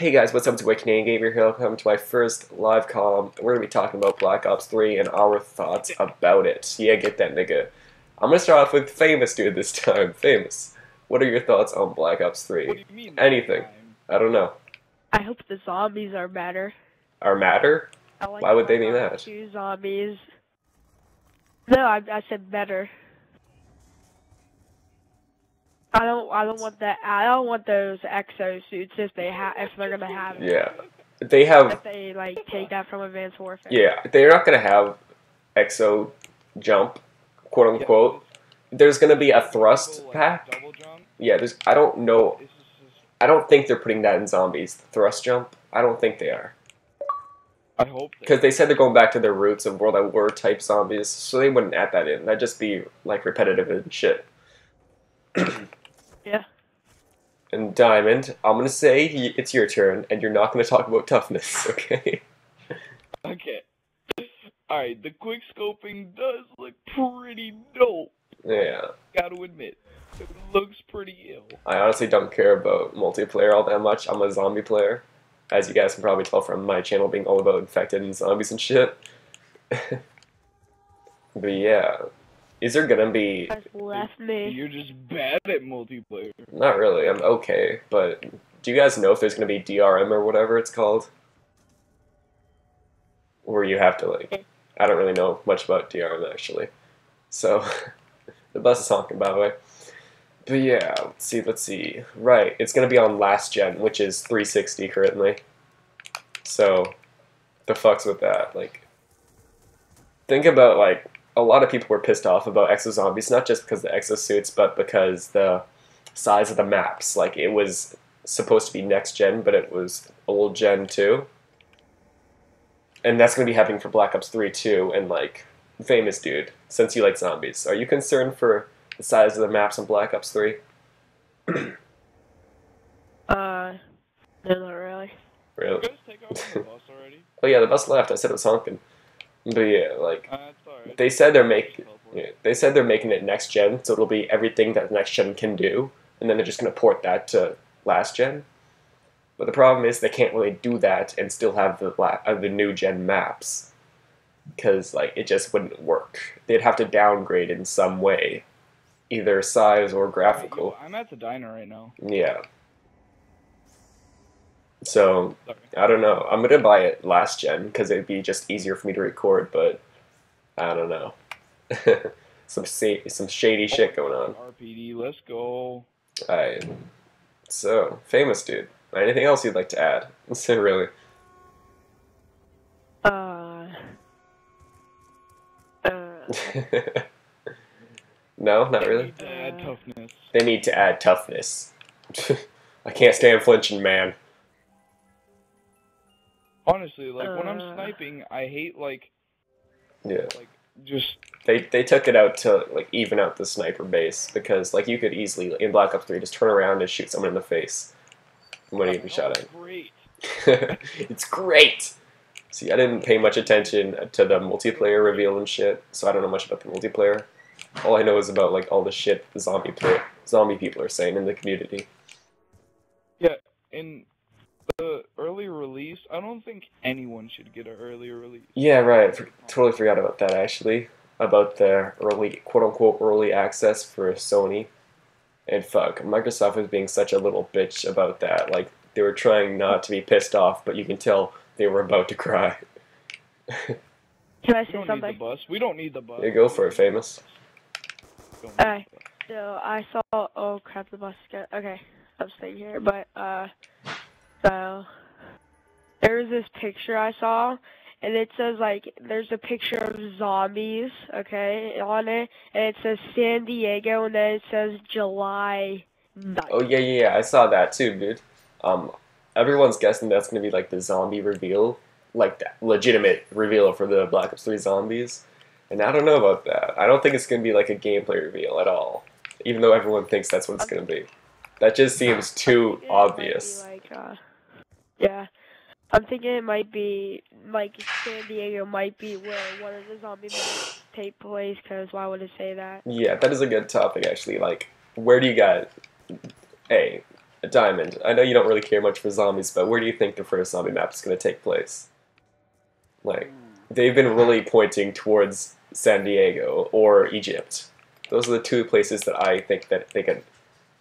Hey guys, what's up? It's Wicked Canadian Gamer here. Welcome to my first live column. We're gonna be talking about Black Ops 3 and our thoughts about it. Yeah, get that nigga. I'm gonna start off with famous dude this time. Famous. What are your thoughts on Black Ops What 3? do you mean? Anything. I don't know. I hope the zombies are better. Are matter? Like Why would they be Black that? 2 zombies. No, I, I said better. I don't. I don't want that. I don't want those exo suits if they have. If they're gonna have. it. Yeah. They have If they like take that from Advanced Warfare. yeah, they're not gonna have exo jump, quote unquote. but There's gonna be a thrust double, like, pack. Double jump. Yeah, there's I don't know This is just, I don't think they're putting that in zombies. The thrust jump? I don't think they are. I hope. Because they said they're going back to their roots of World at War type zombies, so they wouldn't add that in. That'd just be like repetitive and shit. Yeah. And Diamond, I'm gonna say it's your turn, and you're not gonna talk about toughness, okay? Okay. Alright, the quick scoping does look pretty dope. yeah. Gotta admit, it looks pretty ill. I honestly don't care about multiplayer all that much. I'm a zombie player, as you guys can probably tell from my channel being all about infected and zombies and shit. but yeah, is there gonna be left me. You're just bad at multiplayer. Not really. I'm okay, but do you guys know if there's gonna be DRM or whatever it's called? Where you have to like, I don't really know much about DRM actually. So, the bus is honking by the way. But yeah, let's see, let's see. Right, it's gonna be on last gen, which is 360 currently. So, the fucks with that? Like, think about like a lot of people were pissed off about exo zombies, not just because of the exosuits, but because the size of the maps. Like it was supposed to be next gen, but it was old gen too. And that's gonna be happening for Black Ops 3 too. And like, famous dude, since you like zombies, are you concerned for the size of the maps in Black Ops 3? Uh, no, not really. Really? You guys take off the bus already? Oh yeah, the bus left. I said it was honking. But yeah, like Uh, it's alright. They said they're making. They said they're making it next gen, so it'll be everything that next gen can do, and then they're just gonna port that to last gen. But the problem is they can't really do that and still have the la- uh, the new gen maps, because like it just wouldn't work. They'd have to downgrade in some way, either size or graphical. I'm at the diner right now. Yeah. So Sorry. I don't know. I'm gonna buy it last gen because it'd be just easier for me to record, but I don't know. some some shady shit going on. RPD, let's go. Alright. So famous dude. Anything else you'd like to add? So really. Uh. Uh. no, not They really. need to add Uh, toughness. They need to add toughness. I can't stand flinching, man. Honestly, like when I'm Uh. sniping, I hate like Yeah. like just They they took it out to like even out the sniper base because like you could easily in Black Ops 3 just turn around and shoot someone in the face when you get Oh, shot at. Great. it's great. See, I didn't pay much attention to the multiplayer reveal and shit, so I don't know much about the multiplayer. All I know is about like all the shit the zombie player, zombie people are saying in the community. Yeah, in the early release, I don't think anyone should get an early release. Yeah, right. For, totally forgot about that actually. About the early, quote unquote, early access for Sony. And fuck, Microsoft was being such a little bitch about that. Like they were trying not to be pissed off, but you can tell they were about to cry. Can I We say don't need the something? bus. We don't need the bus. Yeah, go for it, famous. Don't Alright. So I saw. Oh crap! The bus got. Okay, I'm staying here. But uh, so there was this picture I saw, and it says like there's a picture of zombies. Okay, on it, and it says San Diego, and then it says July 9th. Oh yeah, yeah, yeah. I saw that too, dude. Um, everyone's guessing that's gonna be like the zombie reveal, like the legitimate reveal for the Black Ops 3 zombies. And I don't know about that. I don't think it's gonna be like a gameplay reveal at all, even though everyone thinks that's what it's gonna be. That just seems too thinking it might be, obvious. Like, uh, yeah, I'm thinking it might be like San Diego might be where one of the zombie maps take place. Cause why would it say that? Yeah, that is a good topic actually. Like, where do you guys? Hey, Diamond, I know you don't really care much for zombies, but where do you think the first zombie map is going to take place? Like, they've been really pointing towards San Diego or Egypt. Those are the two places that I think that they could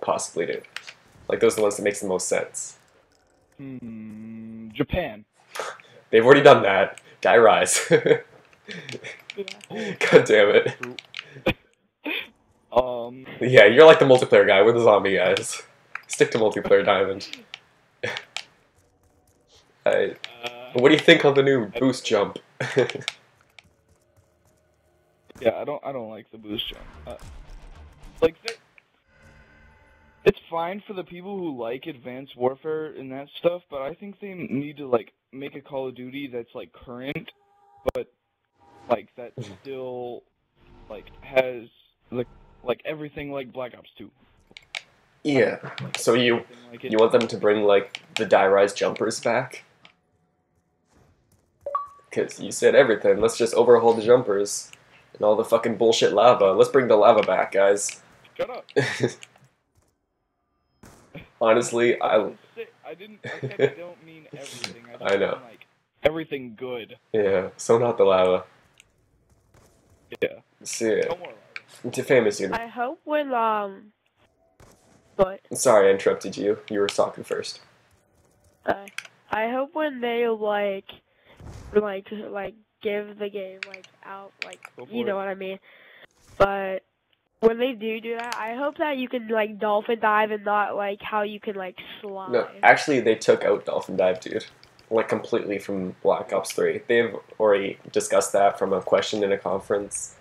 possibly do. Like, those are the ones that makes the most sense. Hmm. Japan. They've already done that. Die Rise. Yeah. God damn it. Um. Yeah, you're like the multiplayer guy. We're the zombie guys. Stick to multiplayer, Diamond. I, Uh, what do you think of the new boost jump? yeah, I don't. I don't like the boost jump. Uh, like they, it's fine for the people who like Advanced Warfare and that stuff, but I think they need to like make a Call of Duty that's like current, but like that hmm. still like has like like everything like Black Ops 2. yeah. So you like you want them to bring like the die rise jumpers back? Cause you said everything. Let's just overhaul the jumpers and all the fucking bullshit lava. Let's bring the lava back, guys. Shut up. Honestly, I didn't say- I didn't. I said I don't mean everything. I, I know. Mean, like everything good. yeah. So not the lava. Yeah. See it. No more lava. To famous dude. I hope when um, but Sorry, I interrupted you. You were talking first. uh, I hope when they like, like, like give the game like out, like Go for you it. know what I mean. But when they do do that, I hope that you can like dolphin dive and not like how you can like slide. No, actually, they took out Dolphin Dive, dude. Like, completely from Black Ops 3. They've already discussed that from a question in a conference.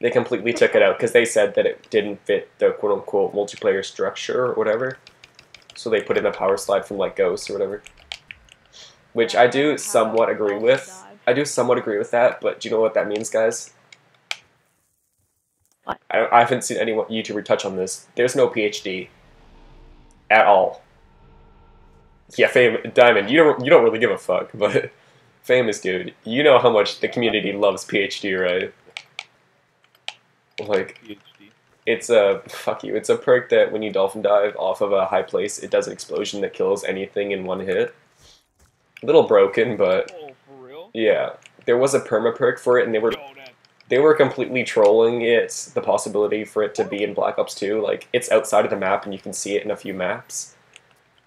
They completely took it out because they said that it didn't fit the quote unquote multiplayer structure or whatever. So they put in a power slide from, like, Ghost or whatever. Which Yeah, I do somewhat agree with. dive. I do somewhat agree with that, but do you know what that means, guys? What? I, I haven't seen any YouTuber touch on this. There's no PhD at all. Yeah, fame Diamond. You don't you don't really give a fuck, but famous dude. You know how much the community loves PhD, right? Like PhD. it's a fuck you. It's a perk that when you dolphin dive off of a high place, it does an explosion that kills anything in one hit. A little broken, but Oh, for real? yeah, there was a perma perk for it, and they were Yo, that. They were completely trolling it. The possibility for it to be in Black Ops 2, like it's outside of the map, and you can see it in a few maps.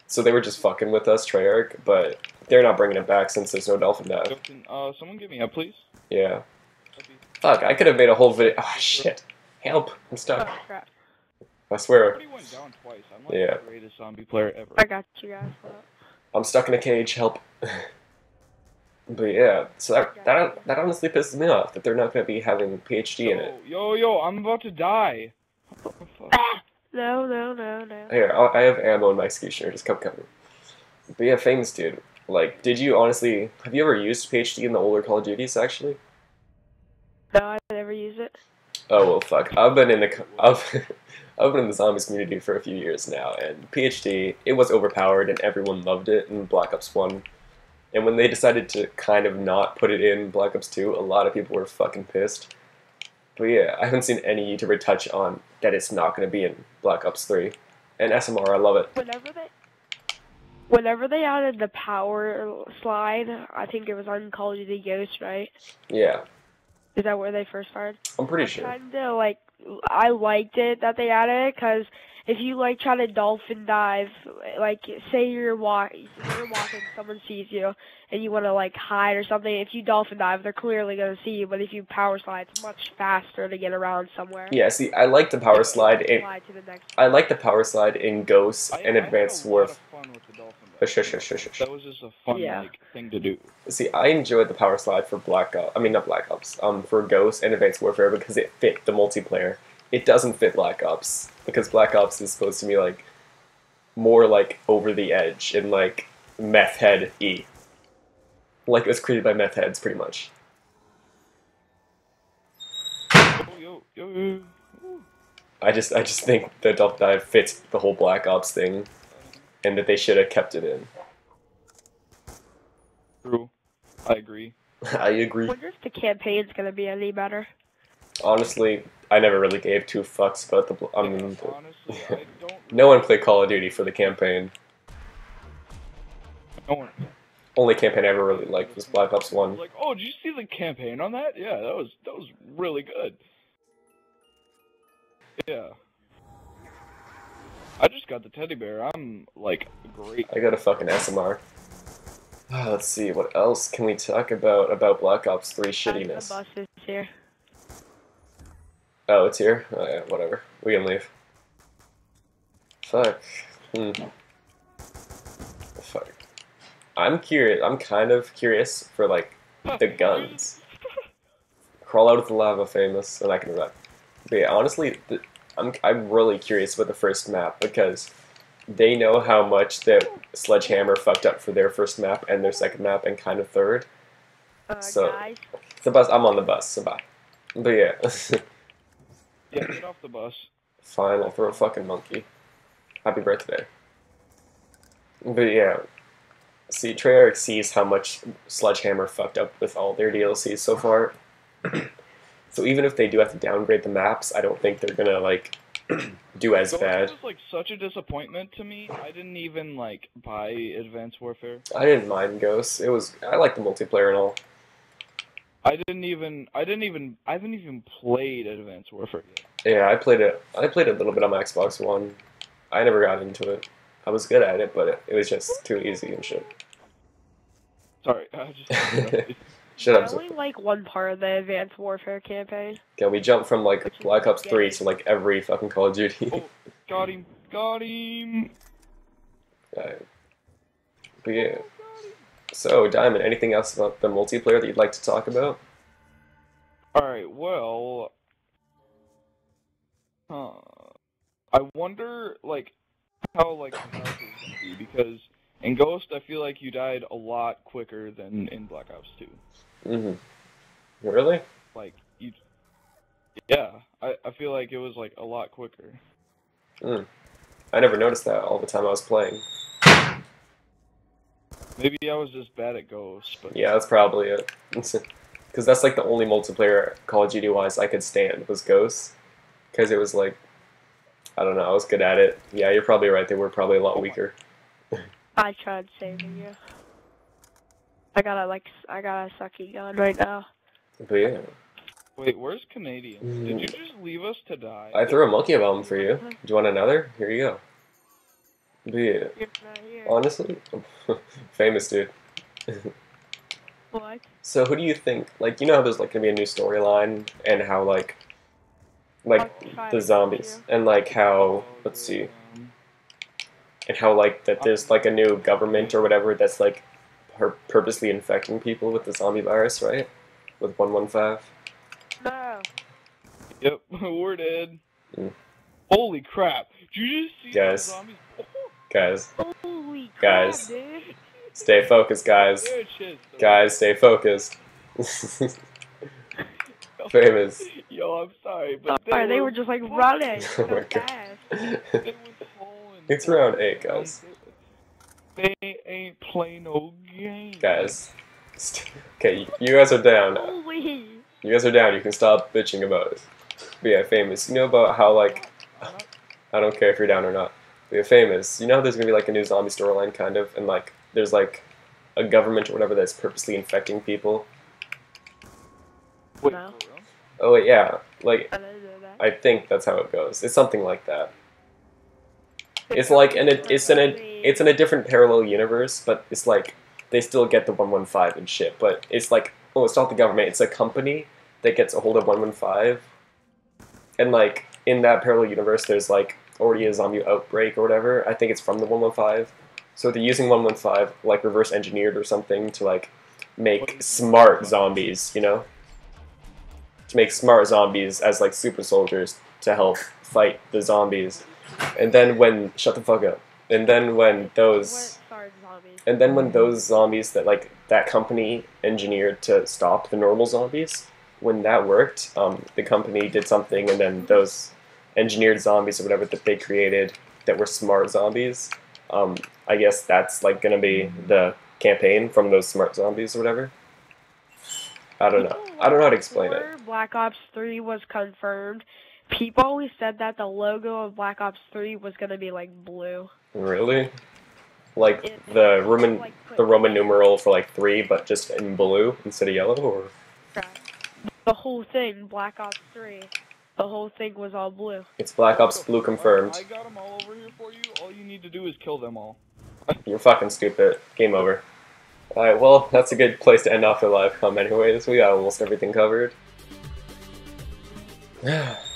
So they were just fucking with us, Treyarch, but they're not bringing it back since there's no dolphin dive. Justin, uh, someone get me up, please. Yeah. Fuck, I could have made a whole video. Ah, shit. Help! I'm stuck. Oh crap! I I swear, went down twice. I'm like Yeah. the greatest zombie player ever. I got you guys. I'm stuck in a cage. Help! but yeah, so that that that honestly pisses me off that they're not going to be having PhD in it. Yo, yo, yo, I'm about to die. What the fuck? Ah! No, no, no, no. Here, I'll, I have ammo in my executioner. Just come cover. But yeah, famous dude. Like, did you honestly have you ever used PhD in the older Call of Duties? Actually? No, I never use it. Oh well, fuck. I've been in the I've I've been in the zombies community for a few years now, and PhD it was overpowered, and everyone loved it in Black Ops One. And when they decided to kind of not put it in Black Ops Two, a lot of people were fucking pissed. But yeah, I haven't seen any YouTuber touch on that it's not going to be in Black Ops Three. And SMR, I love it. Whenever they, whenever they added the power slide, I think it was on Call of Duty Ghost, right? Yeah, Is that where they first started? I'm pretty sure. Kinda like I liked it that they added it because if you like try to dolphin dive, like say you're walk, you're walking, someone sees you, and you want to like hide or something. If you dolphin dive, they're clearly gonna see you. But if you power slide, it's much faster to get around somewhere. Yeah, see, I like the power slide. In, to the next. I like the power slide in Ghosts I, and Advanced a Warfare. of fun with the dolphin dive. shush, shush, shush, shush. That was just a fun Yeah. like thing to do. See, I enjoyed the power slide for Black Ops. I mean, not Black Ops. Um, for Ghost and Advanced Warfare because it fit the multiplayer. It doesn't fit Black Ops because Black Ops is supposed to be like more like over the edge and like meth head e. Like it was created by meth heads, pretty much. Oh, yo, yo, yo. I just, I just think the Dolphin Dive fits the whole Black Ops thing, and that they should have kept it in. True. I agree. I agree. I wonder if the campaign's gonna be any better. honestly, I never really gave two fucks about the. bl- I mean, the- honestly, I don't. no one played Call of Duty for the campaign. No one. Only campaign I ever really liked was Black Ops One. Like, oh, did you see the campaign on that? Yeah, that was that was really good. Yeah. I just got the teddy bear. I'm like great. I got a fucking SMR. Ah, let's see, what else can we talk about about Black Ops 3 shittiness. The shittiness? bus is here. Oh, it's here? Oh yeah, whatever. We can leave. Fuck. Hmm. Fuck. I'm curious, I'm kind of curious for like the guns. Crawl out of the lava famous, and I can run. But yeah, honestly, the, I'm, I'm really curious about the first map because they know how much that Sledgehammer fucked up for their first map and their second map and kind of third. Uh, So- guys, The bus, I'm on the bus, so bye. But yeah, Yeah, get off the bus. fine, I'll throw a fucking monkey. Happy birthday. But yeah, see, Treyarch sees how much Sledgehammer fucked up with all their DLCs so far. so even if they do have to downgrade the maps, I don't think they're gonna like do as Ghost bad. was like such a disappointment to me. I didn't even like buy Advanced Warfare. I didn't mind Ghosts. It was I like the multiplayer and all. I didn't even. I didn't even. I haven't even played Advanced Warfare yet. Yeah, I played it. I played it a little bit on my Xbox One. I never got into it. I was good at it, but it, it was just too easy and shit. Sorry, I just. Shut I up. only like one part of the Advanced Warfare campaign. Okay, we jumped from like Which is Black Ops 3 to like every fucking Call of Duty. oh, got him. Got him. Right. But yeah. So, Diamond, anything else about the multiplayer that you'd like to talk about? All right. Well. Huh. I wonder, like, how like the health is gonna be because in Ghost, I feel like you died a lot quicker than in Black Ops 2. Mm-hmm. Really? Like you. Yeah, I I feel like it was like a lot quicker. Mm. I never noticed that all the time I was playing. Maybe I was just bad at Ghost, but Yeah, that's probably it. Because that's like the only multiplayer Call of Duty wise I could stand was Ghosts. Because it was like, I don't know, I was good at it. Yeah, you're probably right. They were probably a lot weaker. I tried saving you. I got a like, I got a sucky gun right now. But yeah, Wait, where's Canadian? Mm. Did you just leave us to die? I threw a monkey bomb for you. Do you want another? Here you go. But yeah, You're not here. honestly, famous dude. What? So who do you think? Like, you know how there's like gonna be a new storyline and how like, like the zombies and like how let's see and how like that there's like a new government or whatever that's like pur- purposely infecting people with the zombie virus, right? With one one five. No. Yep, we're dead. Mm. Holy crap! Did you just see Guys. the zombies? Guys, Holy Guys. crap, dude. stay focused, guys. There it is. Guys, stay focused. famous. Yo, I'm sorry, but Sorry, they were were just like running Oh so my God. fast. They were falling It's round eight, guys. They ain't playing no game. guys. Okay, you guys are down. Holy. You guys are down. You can stop bitching about it. But yeah, famous. You know about how like I don't care if you're down or not. But yeah, famous. You know how there's gonna be like a new zombie storyline kind of, and like there's like a government or whatever that's purposely infecting people. Wait, No. Oh wait, yeah. Like I didn't know that. I think that's how it goes. It's something like that. It's like in a it's in a it's in a different parallel universe, but it's like they still get the one one five and shit. But it's like oh, it's not the government. It's a company that gets a hold of one one five, and like in that parallel universe, there's like already a zombie outbreak or whatever. I think it's from the one one five. So they're using one one five like reverse engineered or something to like make smart zombies. You know, to make smart zombies as like super soldiers to help fight the zombies. And then when shut the fuck up. And then when those zombies? and then when those zombies that like that company engineered to stop the normal zombies, when that worked, um, the company did something, and then those engineered zombies or whatever that they created that were smart zombies, um, I guess that's like gonna be the campaign from those smart zombies or whatever. I don't know. I don't know how to explain it. Black Ops 3 was confirmed, people always said that the logo of Black Ops 3 was gonna be like blue. Really? Like It- the Roman like, the Roman numeral for like three, but just in blue instead of yellow, or The whole thing, Black Ops 3, the whole thing was all blue. it's Black Ops Blue confirmed. I got them all over here for you. All you need to do is kill them all. You're fucking stupid. Game over. Alright, well, that's a good place to end off the live com anyways. We got almost everything covered.